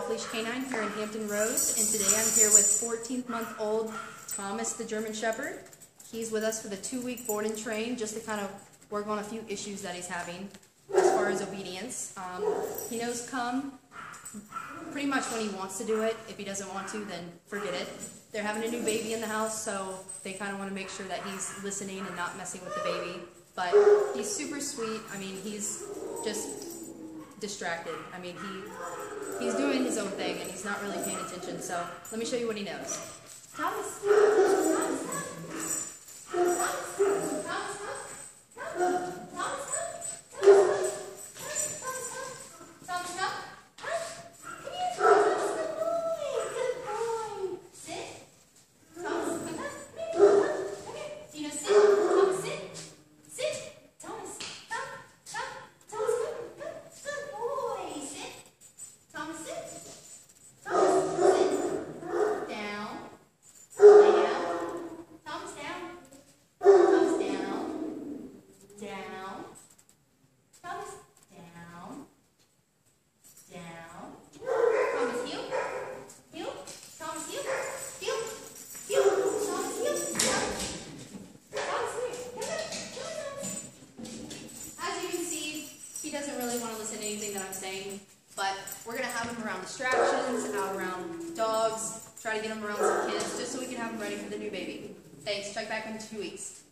Hey guys, Miranda here with Off Leash Canine here in Hampton Roads, and today I'm here with 14 month old Thomas the German Shepherd. He's with us for the two week board and train just to kind of work on a few issues that he's having as far as obedience. Um, he knows come pretty much when he wants to do it. If he doesn't want to, then forget it. They're having a new baby in the house, so they kind of want to make sure that he's listening and not messing with the baby. But he's super sweet. I mean, he's just distracted. I mean, he he's doing his own thing and he's not really paying attention. So let me show you what he knows. Thomas. He doesn't really want to listen to anything that I'm saying, but we're going to have him around distractions, out around dogs, try to get him around some kids, just so we can have him ready for the new baby. Thanks. Check back in two weeks.